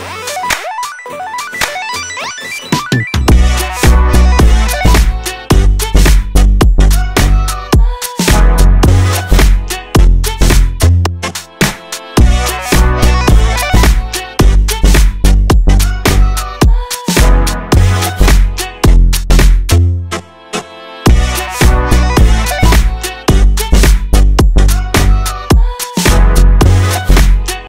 Yeah.